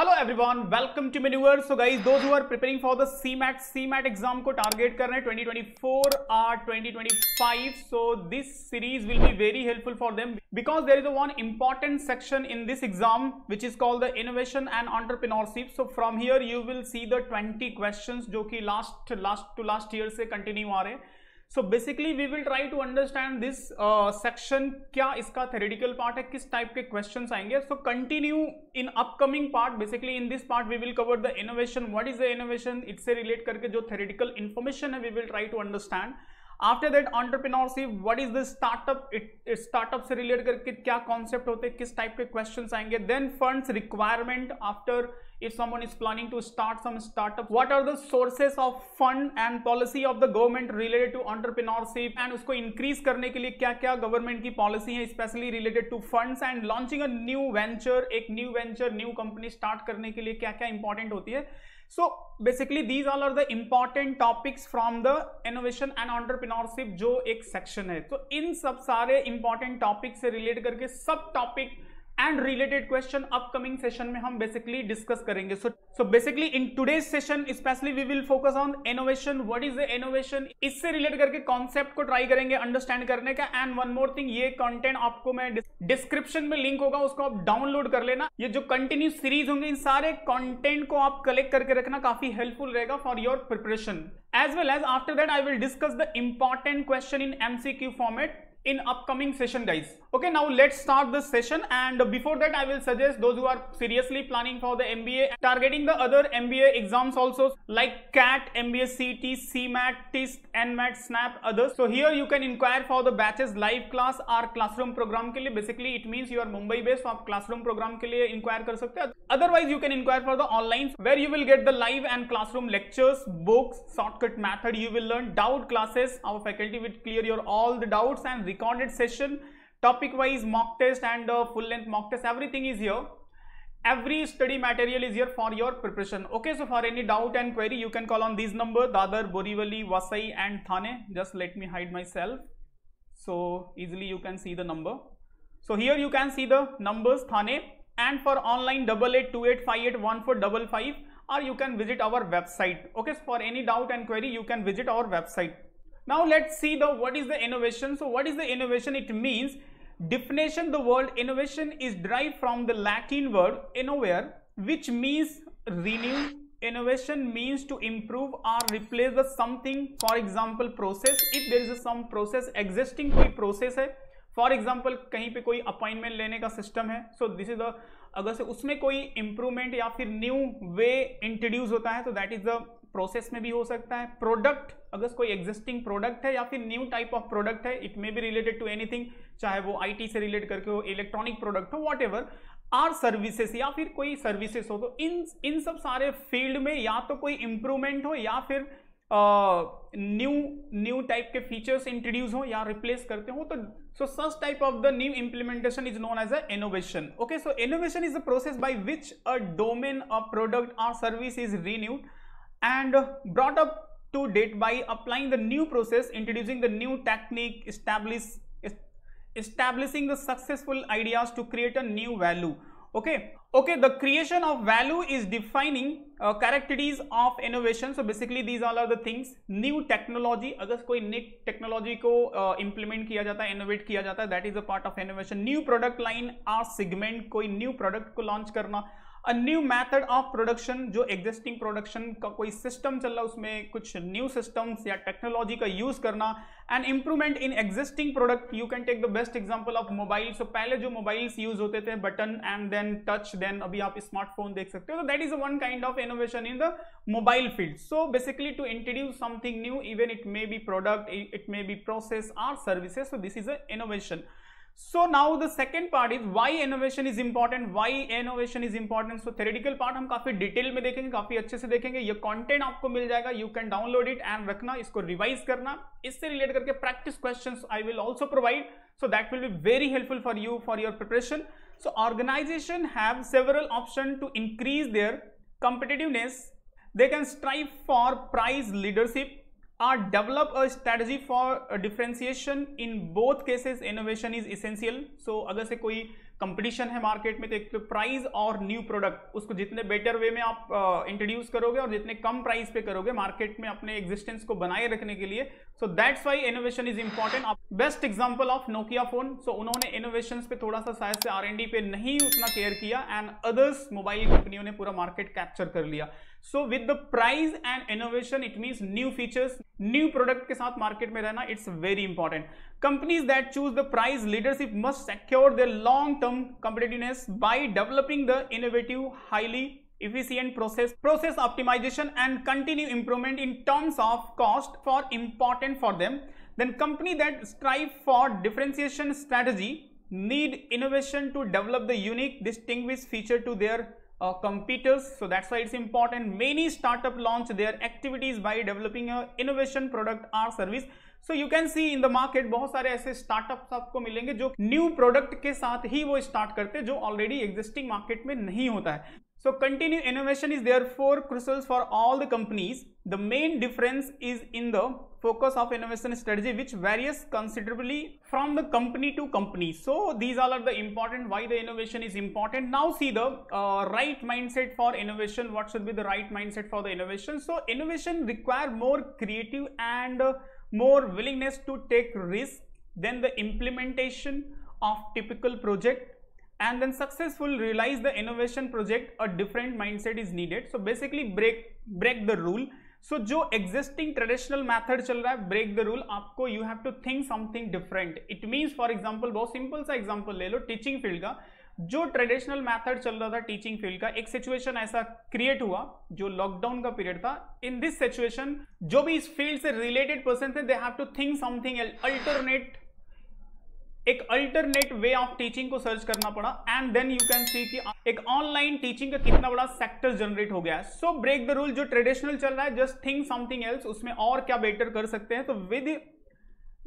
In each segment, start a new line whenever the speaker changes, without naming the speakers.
Hello everyone welcome to मेन्यूवर्स so guys those are preparing for the CMAT CMAT exam को target कर रहे हैं 2024 or 2025 so this series will be very helpful for them because there is a one important section in this exam which is called the innovation and entrepreneurship so from here you will see the twenty question जो कि last last two last year से continue आ रहे हैं. So basically we will try to understand this section क्या इसका theoretical part है? किस टाइप के क्वेश्चन आएँगे? So continue in upcoming part basically in this part we will cover the innovation what is the innovation इससे relate करके जो theoretical information है we will try to understand after that entrepreneurship what is the startup startup से relate करके क्या concept होते हैं? किस टाइप के क्वेश्चन आएँगे? Then funds requirement after if someone is planning to start some startup what are the sources of fund and policy of the government related to entrepreneurship and usko increase karne ke liye kya kya government ki policy hai especially related to funds and launching a new venture ek new venture new company start karne ke liye kya kya important hoti hai so basically these all are the important topics from the innovation and entrepreneurship जो एक section है तो इन सब सारे important topic से relate करके सब topic and related question upcoming session में हम बेसिकली डिस्कस करेंगे। So so basically in today's session specially we will focus on innovation what is the innovation इससे रिलेट करके कॉन्सेप्ट को ट्राई करेंगे अंडरस्टैंड करने का। एंड वन मोर थिंग ये कंटेंट आपको मैं डिस्क्रिप्शन में लिंक होगा, उसको आप डाउनलोड कर लेना। ये जो कंटिन्यू सीरीज़ होंगे, इन सारे कंटेंट को आप कलेक्ट करके रखना काफ़ी हेल्पफुल रहेगा for your preparation as well as after that I will discuss the important question in MCQ format in upcoming session guys. Okay now let's start this session. And before that i will suggest those who are seriously planning for the mba targeting the other mba exams also like cat mba ct cmat tist nmat snap others. So here you can inquire for the batches live class or classroom program ke liye. Basically it means you are mumbai based so classroom program ke liye inquire kar sakte otherwise you can inquire for the online where you will get the live and classroom lectures books shortcut method. You will learn doubt classes. Our faculty will clear your all the doubts and recorded session topic wise mock test and uh, full length mock test everything is here. Every study material is here for your preparation. Okay so for any doubt and query you can call on these number dadar borivali vasai and thane. Just let me hide myself. So easily you can see the number. So here you can see the numbers thane. And for online double eight two eight five eight one four double five or you can visit our website. Okay so for any doubt and query you can visit our website now let's see the what is the innovation. So what is the innovation? It means definition the word innovation is derived from the Latin word innovare which means renew. Innovation means to improve or replace the something for example process if there is a some process existing कोई process है for example कहीं पे कोई appointment लेने का system है so this is the अगर से उसमें कोई इंप्रूवमेंट या फिर न्यू वे इंट्रोड्यूस होता है तो दैट इज द प्रोसेस में भी हो सकता है। प्रोडक्ट अगर कोई एग्जिस्टिंग प्रोडक्ट है या फिर न्यू टाइप ऑफ़ प्रोडक्ट है it may be related to anything चाहे वो आईटी से रिलेट करके हो इलेक्ट्रॉनिक प्रोडक्ट हो वॉट एवर आर सर्विसेस या फिर कोई सर्विसेस हो तो इन इन सब सारे फ़ील्ड में या तो कोई इंप्रूवमेंट हो या फिर न्यू न्यू टाइप के फीचर्स इंट्रोड्यूस हो या रिप्लेस करते हो तो so such type of the new implementation is known as a innovation okay so innovation is the process by which a domain of product or service is renewed and brought up to date by applying the new process, introducing the new technique, establish, establishing the successful ideas to create a new value. Okay, okay, the creation of value is defining uh, characteristics of innovation. So basically these all are the things. New technology, अगर कोई new technology को uh, implement किया जाता है, innovate किया जाता है, that is a part of innovation. New product line or segment, कोई new product को launch करना a new method of production जो एग्जिस्टिंग प्रोडक्शन का कोई सिस्टम चल रहा है, उसमें कुछ न्यू सिस्टम्स या टेक्नोलॉजी का यूज़ करना and improvement in existing product you can take the best example of mobile so पहले जो मोबाइल्स यूज़ होते थे button and then touch then अभी आप स्मार्टफ़ोन देख सकते हो। तो that is one kind of innovation in the mobile field so basically to introduce something new even it may be product it may be process or services so this is a innovation so now the second part is why innovation is important why innovation is important so theoretical part हम काफी detail में देखेंगे काफी अच्छे से देखेंगे ये content आपको मिल जाएगा you can download it and रखना इसको रिवाइज करना इससे रिलेट करके practice question I will also provide so that will be very helpful for you for your preparation so organization have several options to increase their competitiveness they can strive for price leadership Or develop a strategy for a differentiation in both cases innovation is essential. So अगर से कोई competition है market में तो एक तो price और new product उसको जितने बेटर वे में आप इंट्रोड्यूस uh, करोगे और जितने कम प्राइस पे करोगे मार्केट में अपने एग्जिस्टेंस को बनाए रखने के लिए। So that's why innovation is important best example of Nokia phone so उन्होंने इनोवेशन पे थोड़ा सा शायद से आर पे नहीं उतना केयर किया एंड अदर्स मोबाइल कंपनियों ने पूरा मार्केट कैप्चर कर लिया। so with the price and innovation it mean new features new product के साथ मार्केट में रहना it's very important companies that choose the price leadership must secure their long term competitiveness by developing the innovative highly efficient process process optimization and continue improvement in terms of cost for important for them then company that strive for differentiation strategy need innovation to develop the unique distinguished feature to their uh, competitors so that's why it's important many startup launch their activities by developing a innovation product or service so you can see in the market बहुत सारे ऐसे startups आपको मिलेंगे जो new product के साथ ही वो स्टार्ट करते हैं जो ऑलरेडी एग्जिस्टिंग मार्केट में नहीं होता है So continue innovation is therefore crucial for all the companies. The main difference is in the focus of innovation strategy which varies considerably from the company to company. So these all are the important why the innovation is important. Now see the uh, right mindset for innovation. What should be the right mindset for the innovation? So innovation require more creative and uh, more willingness to take risk than the implementation of typical project and then successful realize the innovation project a different mindset is needed. So basically break break the rule. So so, जो existing traditional method चल रहा है break the rule आपको you have to think something different it means for example बहुत simple सा example ले लो teaching field का. जो ट्रेडिशनल मैथड चल रहा था टीचिंग फ़ील्ड का एक सिचुएशन ऐसा क्रिएट हुआ जो लॉकडाउन का पीरियड था. इन दिस सिचुएशन जो भी इस फ़ील्ड से रिलेटेड पर्सन थे they have to think something alternate एक अल्टरनेट वे ऑफ़ टीचिंग को सर्च करना पड़ा and then you can see कि एक ऑनलाइन टीचिंग का कितना बड़ा सेक्टर जनरेट हो गया है। सो ब्रेक द रूल जो ट्रेडिशनल चल रहा है जस्ट थिंक समथिंग एल्स उसमें और क्या बेटर कर सकते हैं? तो with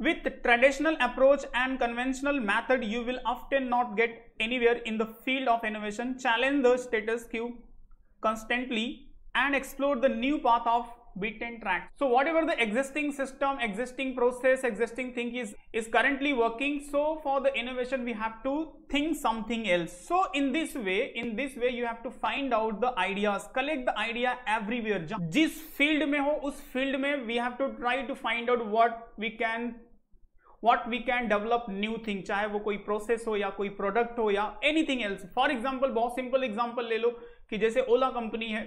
with traditional approach and conventional method you will often not get anywhere in the field of innovation challenge the status quo constantly and explore the new path of and track so whatever the existing system existing process existing thing is is currently working so for the innovation we have to think something else so in this way in this way you have to find out the ideas collect the idea everywhere jis field mein ho us field mein we have to try to find out what we can what we can develop new thing चाहे वो कोई process हो या कोई product हो या anything else for example बहुत simple example ले लो कि जैसे ओला कंपनी है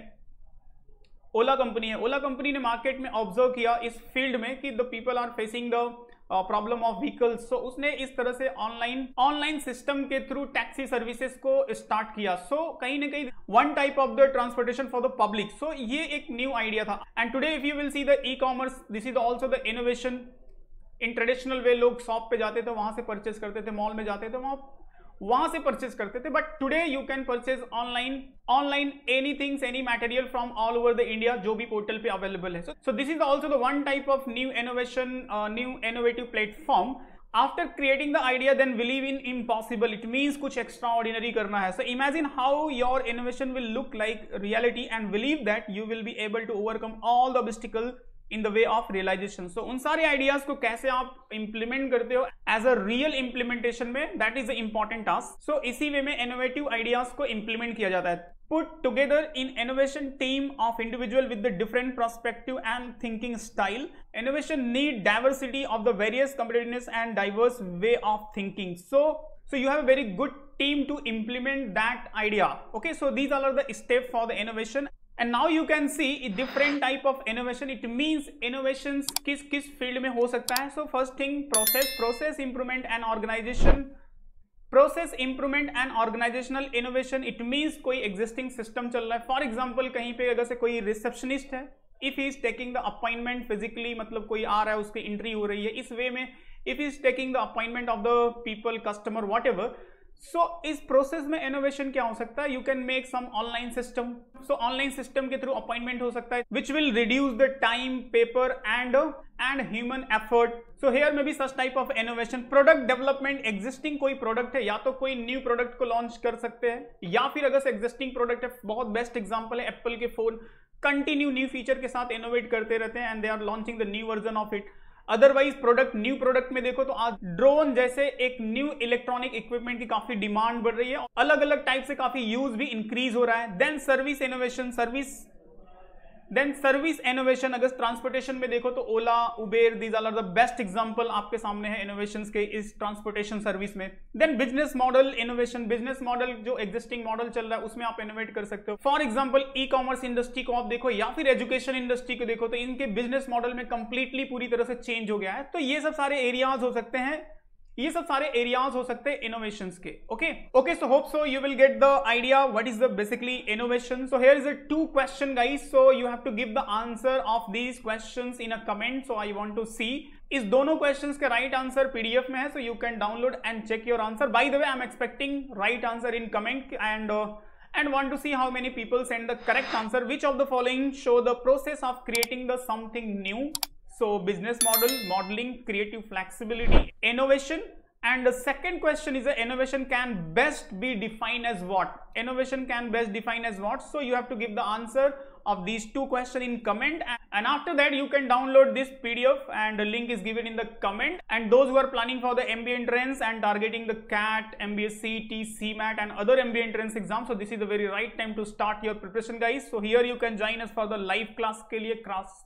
ओला कंपनी है। ओला कंपनी ने मार्केट में ऑब्ज़र्व किया इस फ़ील्ड में कि the people are facing the problem of vehicles so उसने इस तरह से ऑनलाइन ऑनलाइन सिस्टम के थ्रू टैक्सी सर्विसेज़ को स्टार्ट किया। सो so, कहीं ना कहीं one type of the transportation for the public so ये एक न्यू आइडिया था। And today if you will see the e commerce this is also the innovation in traditional way लोग shop पे जाते थे वहाँ से परचेस करते थे मॉल में जाते थे वहाँ वहाँ से परचेज करते थे but today you can purchase online online anything any material from all over the India जो भी पोर्टल पे अवेलेबल है। So this is also the one type of new innovation new innovative platform after creating the idea then believe in impossible it means कुछ extraordinary करना है। So imagine how your innovation will look like reality and believe that you will be able to overcome all the obstacle in the way of realization so उन सारे ideas को कैसे आप implement करते हो as a real implementation में that is important task so इसी way में इनोवेटिव आइडियाज़ को इंप्लीमेंट किया जाता है। Put together in innovation team of individual with different prospective and thinking style innovation need diversity of the various competitiveness and diverse way of thinking so so you have a very good team to implement that idea okay so these are the step for the innovation and now you can see different type of innovation it means innovation किस किस field में हो सकता है? So first thing process process improvement and organization process improvement and organizational innovation it means कोई existing system चल रहा है। फॉर एग्ज़ाम्पल कहीं पे अगर से कोई रिसेप्शनिस्ट है if is taking the appointment physically मतलब कोई आ रहा है, उसकी एंट्री हो रही है, इस वे में if is taking the appointment of the people customer whatever so so, इस प्रोसेस में इनोवेशन क्या हो सकता है? You can make some online system so online system के थ्रू अपॉइंटमेंट हो सकता है which will reduce the time paper and and human effort so here में भी such type of innovation product development existing कोई प्रोडक्ट है या तो कोई न्यू प्रोडक्ट को लॉन्च कर सकते हैं या फिर अगर एग्जिस्टिंग प्रोडक्ट है बहुत बेस्ट एग्ज़ाम्पल है एप्पल के फ़ोन कंटिन्यू न्यू फीचर के साथ इनोवेट करते रहते हैं and they are launching the new version of it otherwise product new product में देखो तो आज ड्रोन जैसे एक न्यू इलेक्ट्रॉनिक इक्विपमेंट की काफ़ी डिमांड बढ़ रही है अलग अलग टाइप से काफ़ी यूज़ भी इंक्रीज हो रहा है। Then service innovation service then service innovation अगर ट्रांसपोर्टेशन में देखो तो Ola Uber these are the best example आपके सामने है इनोवेशन के इस ट्रांसपोर्टेशन सर्विस में। Then business model innovation business model जो एग्जिस्टिंग मॉडल चल रहा है, उसमें आप इनोवेट कर सकते हो। For example e commerce industry को आप देखो या फिर एजुकेशन इंडस्ट्री को देखो तो इनके बिज़नेस मॉडल में कंप्लीटली पूरी तरह से चेंज हो गया है। तो ये सब सारे एरियाज़ हो सकते हैं। ये सब सारे एरियाज़ हो सकते हैं इनोवेशन के okay okay so hope so you will get the idea what is the basically innovation so here is a two question guys so you have to give the answer of these question in a comment so I want to see इस दोनों questions के right answer PDF में है? So you can download and check your answer by the way I am expecting right answer in comment and and want to see how many people send the correct answer. Which of the following show the process of creating the something new? So business model modeling creative flexibility innovation. And the second question is the innovation can best be defined as what? Innovation can best define as what? So you have to give the answer of these two questions in comment. And after that you can download this pdf and the link is given in the comment. And those who are planning for the mba entrance and targeting the cat mba cmat and other mba entrance exams so this is the very right time to start your preparation guys. So here you can join us for the live class ke liye class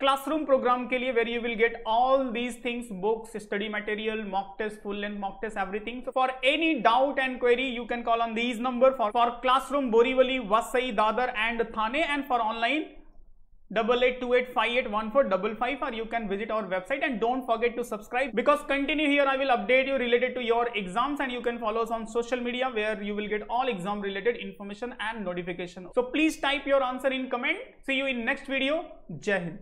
classroom program के लिए where you will get all these things books study material mock test full length mock test everything for any doubt and query you can call on these number for for classroom Borivali Vasai Dadar and Thane and for online double eight two eight five eight one four double five or you can visit our website and don't forget to subscribe because continue here I will update you related to your exams and you can follow on social media where you will get all exam related information and notification so please type your answer in comment see you in next video जय हिंद